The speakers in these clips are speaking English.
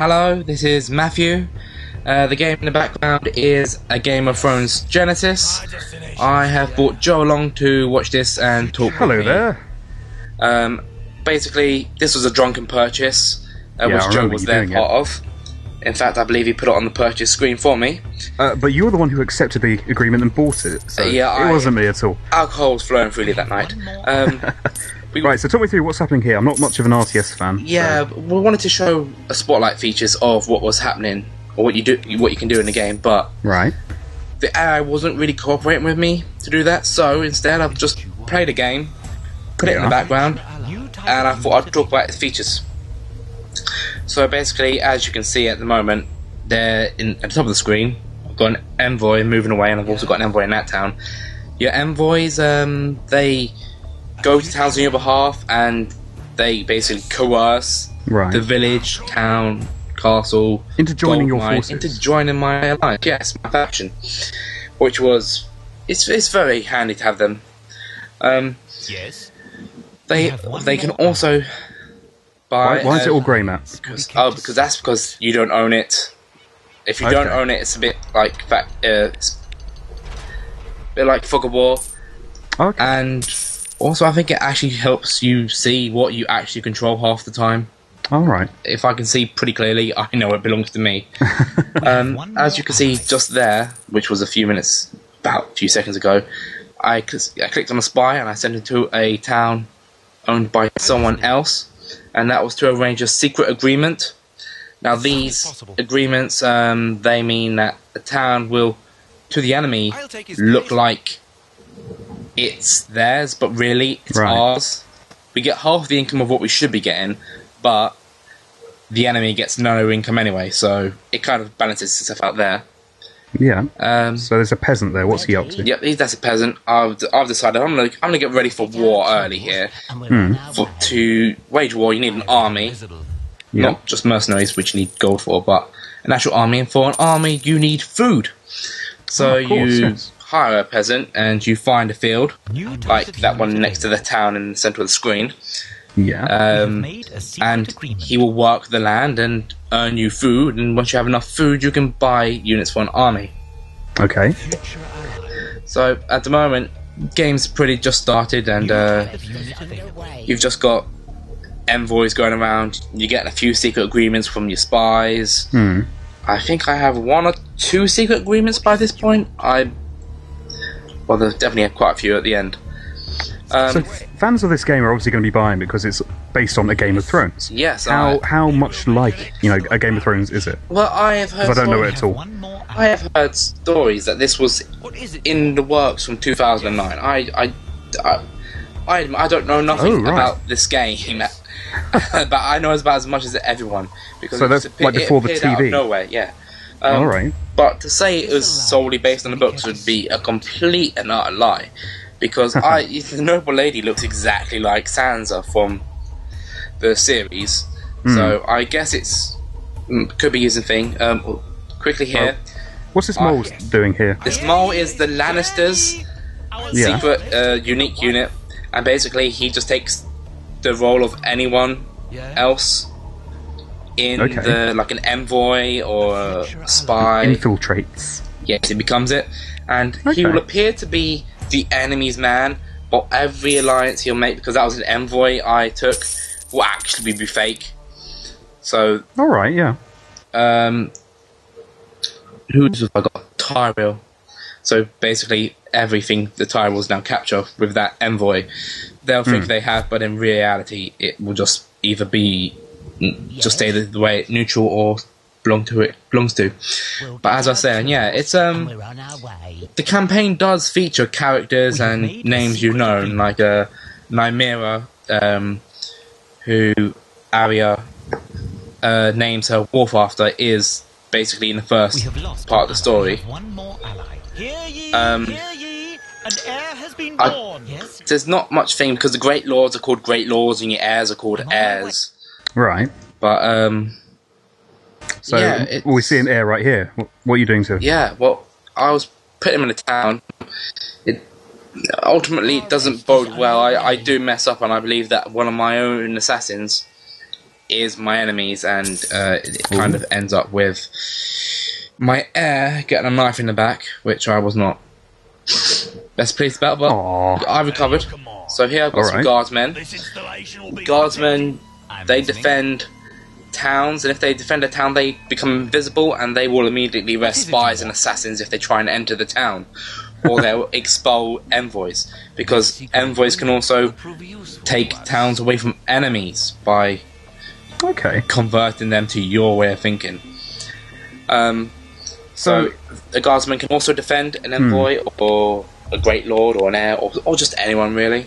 Hello, this is Matthew. Uh, the game in the background is a Game of Thrones Genesis. I have brought Joe along to watch this and talk. Hello there. Um, basically, this was a drunken purchase, uh, Yeah, I which Joe remember was you there doing part of. In fact, I believe he put it on the purchase screen for me. Uh, but you're the one who accepted the agreement and bought it, so Uh, yeah, it I- wasn't me at all. Alcohol was flowing freely that night. Um, we, Right, so talk me through what's happening here. I'm not much of an RTS fan. Yeah, we wanted to show a spotlight features of what was happening or what you do, what you can do in the game, but right. the AI wasn't really cooperating with me to do that. So instead, I've just played the game, put it in the background, and I thought I'd talk about its features. So basically, as you can see at the moment, they're in at the top of the screen. I've got an envoy moving away, and I've also got an envoy in that town. Your envoys, um, they go to towns on your behalf, and they basically coerce Right. the village, town, castle, Into joining your mine, forces. into joining my alliance. Yes, my faction, which was it's it's very handy to have them. Um, Yes. they they can also buy. Why, why is it all grey, Matt? because, oh, because that's because you don't own it. If you don't own it, it's a bit like fa- uh, it's a bit like Fog of War, Okay. and also I think it actually helps you see what you actually control half the time. all right. If I can see pretty clearly, I know it belongs to me. um, as you can see just there, which was a few minutes, about a few seconds ago, I, cl- I clicked on a spy and I sent it to a town owned by someone else, and that was to arrange a secret agreement. Now these agreements, um, they mean that the town will, to the enemy, I'll take his look place. like it's theirs, but really it's Right. ours. We get half the income of what we should be getting, but the enemy gets no income anyway, so it kind of balances itself out there. Yeah. Um, So there's a peasant there. What's he up to? Yep, he's that's a peasant. I've, I've decided I'm gonna I'm gonna get ready for war early here. Hmm. For, to wage war, you need an army, Yeah. not just mercenaries, which you need gold for, but an actual army. And for an army, you need food. So Oh, course, you yes. hire a peasant and you find a field, like that one next to the town in the center of the screen, Yeah. um, made a secret and agreement. he will work the land and earn you food. And once you have enough food, you can buy units for an army. okay. So at the moment, game's pretty just started, and uh, Type of unit available. you've just got envoys going around. You get a few secret agreements from your spies. Hmm. I think I have one or two secret agreements by this point. I well, there's definitely quite a few at the end. Um, So fans of this game are obviously going to be buying because it's based on a Game of Thrones. yes, How I, how much like you know a Game of Thrones is it? well, I have heard. I don't know stories- it at all. More I have heard stories that this was What is it? in the works from 2009. I, I, I, I, I don't know nothing Oh, right. about this game, but I know about as much as everyone because So it that's appeared- like before it the appeared out of TV? nowhere, yeah. Um, all right. But to say it was solely based on the books would be a complete and utter lie, because I the noble lady looks exactly like Sansa from the series. Hmm. So I guess it's mm, could be using thing. Um, quickly here, What's this I- mole doing here? this mole is the Lannisters' Yeah. secret uh, unique unit, and basically he just takes the role of anyone else in Okay. the like an envoy or a spy. Infiltrates. Yes, he becomes it, and he will appear to be the enemy's man. But every alliance he'll make, because that was an envoy I took, will actually be fake. So, All right. Yeah. um, who's have I got? Tyrell. So basically, everything the Tyrells now capture with that envoy, they'll think they have, but in reality, it will just either be mm, just stay the, the way neutral or belong to it belongs to. But as I was saying, yeah, it's um We're on our way. the campaign does feature characters and names you've known, like uh, Nymeria, um, who Arya uh, names her wolf after, is basically in the first part of the story. ally. We have One more ally. Hear ye, Um, an heir has been I- Yes. There's not much thing because the Great Lords are called Great Lords and your heirs are called I'm on my heirs. Right. But um, So Yeah, it's- well, we see an heir right here. What, what are you doing to? it? yeah, well, I was putting him in a town. It ultimately it doesn't bode well. I, I do mess up, and I believe that one of my own assassins is my enemies, and uh, it kind of ends up with my heir getting a knife in the back, which I was not best pleased about, but Aw. I recovered. So here I've got some Alright. guardsmen. This installation will be Guardsmen, they listening. defend towns, and if they defend a town, they become invisible, and they will immediately arrest spies and assassins if they try and enter the town. or they'll expel envoys, because envoys can also take towns away from enemies by Okay. converting them to your way of thinking. Um, so So- the guardsman can also defend an envoy or a great lord or an heir or, or just anyone really.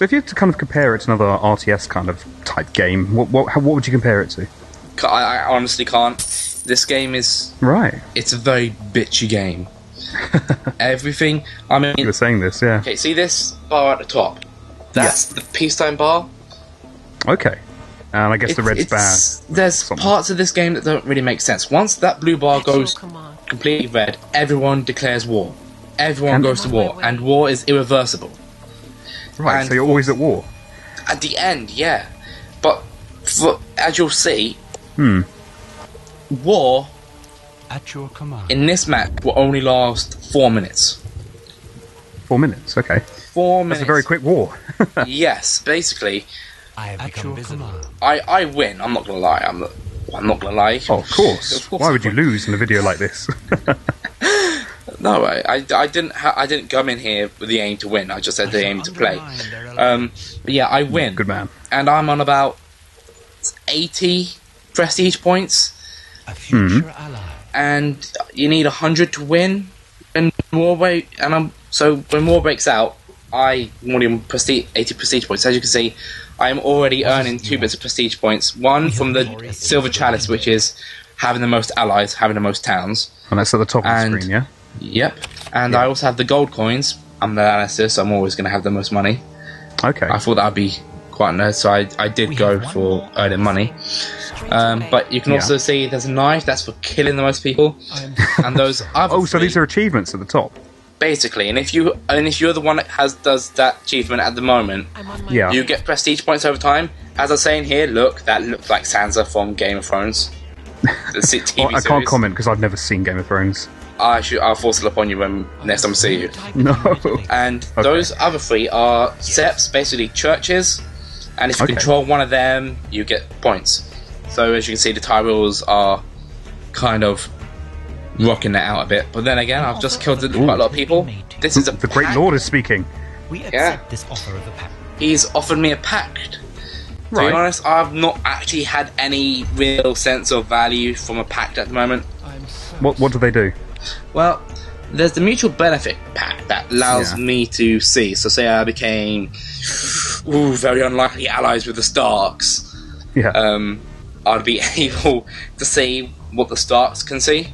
So if you had to kind of compare it to another RTS kind of type game, what what how, what would you compare it to? I, I honestly can't. This game is Right. it's a very bitchy game. Everything. I mean, You were saying this, yeah. okay. See this bar at the top? That's the peacetime bar. Okay. And I guess the red's bad. it's- There's Something. parts of this game that don't really make sense. Once that blue bar goes completely red, everyone declares war. Everyone And- goes to war, and war is irreversible. Right, and- so you're always at war. At the end, yeah. But for, as you'll see, Hmm. war At your command. in this map will only last four minutes. Four minutes, okay. Four minutes. That's minutes. a very quick war. yes, basically, I have become visible. I, I win. I'm not gonna lie. I'm not. I'm not gonna lie. oh, of course. Of course Why would you lose in a video like this? No, I, I, I didn't. Ha- I didn't come in here with the aim to win. I just had the aim to play. Um, yeah, I win, Good man. and I'm on about eighty prestige points, A future ally. and you need hundred to win. And war break, and I'm so when war breaks out, I want him prestige eighty prestige points. As you can see, I am already earning two bits of prestige points. One from the silver chalice, which is having the most allies, having the most towns. And that's at the top of the And- screen, yeah? Yep. And I also have the gold coins. I'm the Lannisters, so I'm always going to have the most money. Okay. I thought that'd be quite nice, so I, I did We go for more earning money. Um, but you can Yeah. also see there's a knife that's for killing the most people, and those other Oh, so three, these are achievements at the top. basically. And if you and if you're the one that has does that achievement at the moment, Yeah. you get prestige points over time. As I'm saying here, look, that looks like Sansa from Game of Thrones. The TV Well, I can't comment because I've never seen Game of Thrones. I should, I'll force it upon you when next time I see you. No. And Okay. those other three are septs, basically churches. And if you Okay. control one of them, you get points. So as you can see, the Tyrells are kind of rocking that out a bit. But then again, I've just killed quite a lot of people. This is a the Great. Lord is speaking. We accept Yeah. this offer of a pact. He's offered me a pact. To be honest, I've not actually had any real sense of value from a pact at the moment. What what do they do? Well, there's the mutual benefit pact that allows Yeah. me to see. So, say I became ooh, very unlikely allies with the Starks, Yeah. um, I'd be able to see what the Starks can see.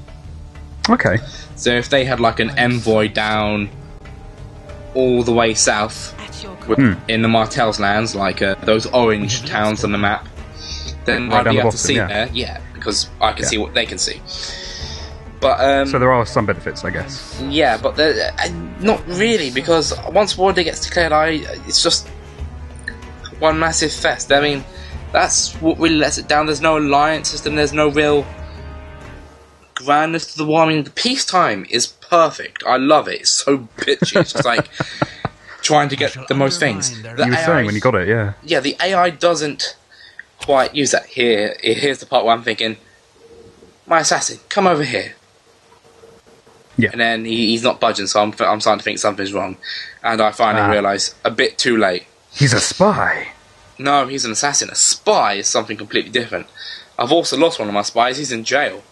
okay. So, if they had like an envoy down all the way south with, Hmm. in the Martell's lands, like uh, those orange towns on the map, then Right I'd be the able to see yeah. there, yeah, because I can Yeah. see what they can see. But um, So there are some benefits, I guess. Yeah, but uh, not really because once war day gets declared, I it's just one massive fest. I mean, that's what really lets it down. There's no alliance system. There's no real grandness to the war. I mean, the peacetime is perfect. I love it. It's so bitchy. It's just like trying to get the most things. The You were AI saying when you got it, yeah. yeah, the AI doesn't quite use that. Here, here's the part where I'm thinking, my assassin, come over here. Yeah. And then he, he's not budging, so I'm, I'm starting to think something's wrong. And I finally Ah. realise, a bit too late. He's a spy. No, he's an assassin. A spy is something completely different. I've also lost one of my spies. He's in jail.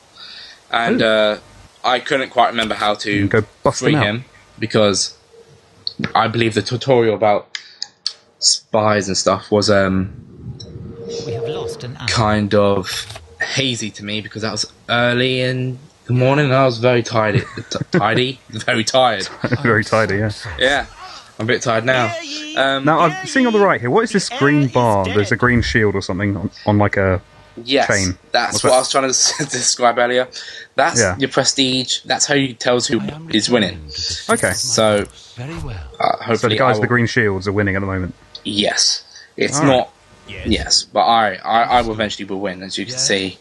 And Ooh. uh, I couldn't quite remember how to go bust free him him because I believe the tutorial about spies and stuff was um, We have lost an kind of hazy to me because that was early in the morning and I was very tired. t- tidy, very tired. Very tidy, yeah. Yeah, I'm a bit tired now. Um, Now, I'm seeing on the right here, what is this green bar? There's a green shield or something on, on like a. yes, chain. that's What's what that? I was trying to describe earlier. That's Yeah. your prestige. That's how you tells who is winning. Okay. So Very well. uh, So hopefully, the guys I with the green shields are winning at the moment. Yes, it's Alright. not Yes, but I, I, I will eventually will win, as you can see.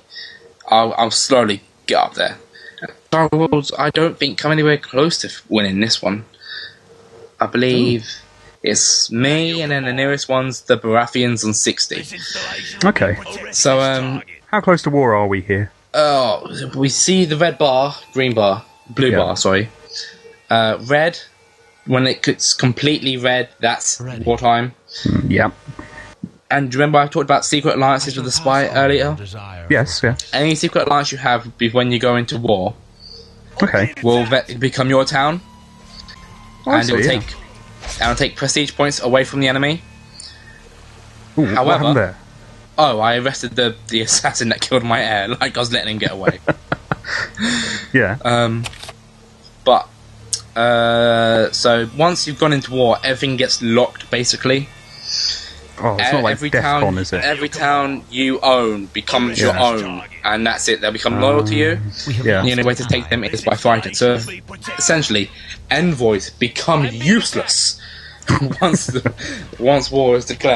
I'll, I'll slowly get up there. Star Wars, I don't think come anywhere close to winning this one. I believe it's me, and then the nearest one's the Baratheons on 60. Okay. So, um, How close to war are we here? oh, we see the red bar, green bar, blue Yeah. bar, sorry. Uh, red, when it gets completely red, that's Ready. Mm, wartime. Yeah. And do you remember I talked about secret alliances with the spy earlier? Yes. Yeah. Any secret alliance you have be- when you go into war Okay. will ve- become your town, Oh, I and see, it'll yeah. take and it'll take prestige points away from the enemy. Ooh, however-? Oh, I arrested the the assassin that killed my heir. Like I was letting him get away. Yeah. um, but uh, so once you've gone into war, everything gets locked basically. Oh, it's E- not like every DEFCON, town, is it? every town you own becomes your own, and that's it. They'll become loyal to you. Um, we Yeah. The only way to take them is by fighting. So essentially, envoys become useless once the, once war is declared.